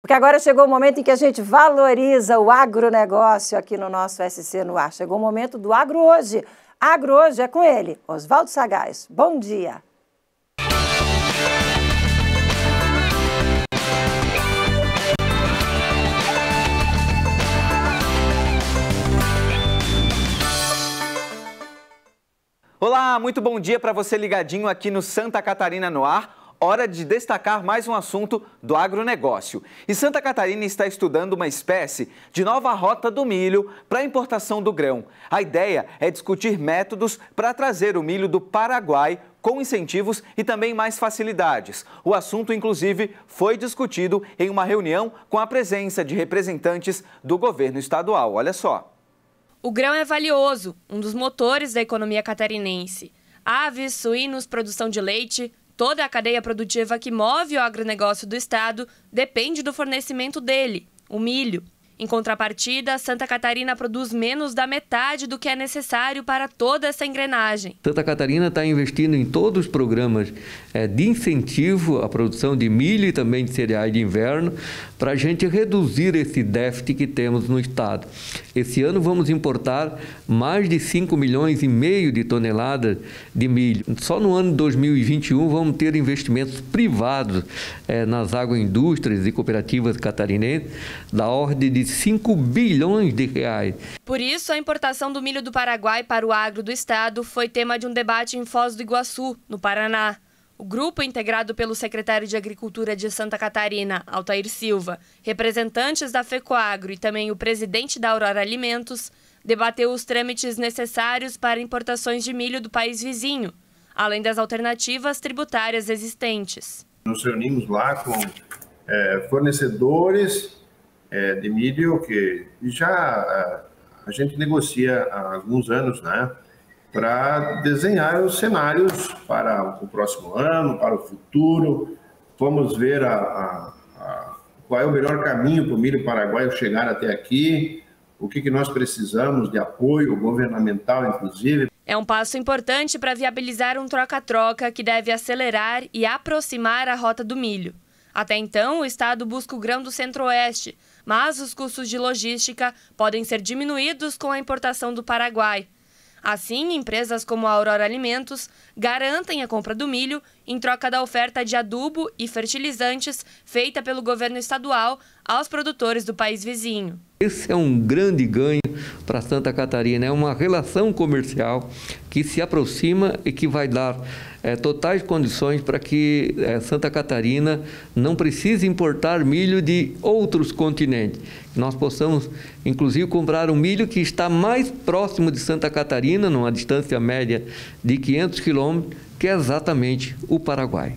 Porque agora chegou o momento em que a gente valoriza o agronegócio aqui no nosso SC no ar. Chegou o momento do Agro Hoje. Agro Hoje é com ele, Oswaldo Sagaz. Bom dia. Olá, muito bom dia para você ligadinho aqui no Santa Catarina no ar hora de destacar mais um assunto do agronegócio. E Santa Catarina está estudando uma espécie de nova rota do milho para importação do grão. A ideia é discutir métodos para trazer o milho do Paraguai com incentivos e também mais facilidades. O assunto, inclusive, foi discutido em uma reunião com a presença de representantes do governo estadual. Olha só. O grão é valioso, um dos motores da economia catarinense. Aves, suínos, produção de leite, Toda a cadeia produtiva que move o agronegócio do estado depende do fornecimento dele, o milho. Em contrapartida, Santa Catarina produz menos da metade do que é necessário para toda essa engrenagem. Santa Catarina está investindo em todos os programas é, de incentivo à produção de milho e também de cereais de inverno, para a gente reduzir esse déficit que temos no estado. Esse ano vamos importar mais de 5 milhões e meio de toneladas de milho. Só no ano de 2021 vamos ter investimentos privados é, nas agroindústrias e cooperativas catarinenses da ordem de 5 bilhões de reais. Por isso, a importação do milho do Paraguai para o agro do estado foi tema de um debate em Foz do Iguaçu, no Paraná. O grupo, integrado pelo secretário de Agricultura de Santa Catarina, Altair Silva, representantes da FECOAGRO e também o presidente da Aurora Alimentos, debateu os trâmites necessários para importações de milho do país vizinho, além das alternativas tributárias existentes. Nos reunimos lá com é, fornecedores é, de milho que já a, gente negocia há alguns anos, né? Para desenhar os cenários para o próximo ano, para o futuro. Vamos ver a, a, a qual é o melhor caminho para o milho paraguaio chegar até aqui, o que, que nós precisamos de apoio governamental, inclusive. É um passo importante para viabilizar um troca-troca que deve acelerar e aproximar a rota do milho. Até então, o Estado busca o grão do Centro-Oeste, mas os custos de logística podem ser diminuídos com a importação do Paraguai. Assim, empresas como a Aurora Alimentos garantem a compra do milho em troca da oferta de adubo e fertilizantes feita pelo governo estadual aos produtores do país vizinho. Esse é um grande ganho para Santa Catarina, é uma relação comercial que se aproxima e que vai dar é, totais condições para que é, Santa Catarina não precise importar milho de outros continentes. Nós possamos, inclusive, comprar um milho que está mais próximo de Santa Catarina, numa distância média de 500 quilômetros, que é exatamente o Paraguai.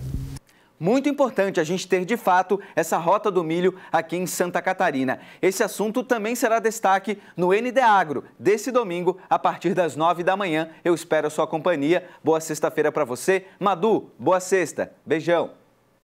Muito importante a gente ter de fato essa rota do milho aqui em Santa Catarina. Esse assunto também será destaque no ND Agro, desse domingo, a partir das nove da manhã. Eu espero a sua companhia. Boa sexta-feira para você. Madu, boa sexta. Beijão.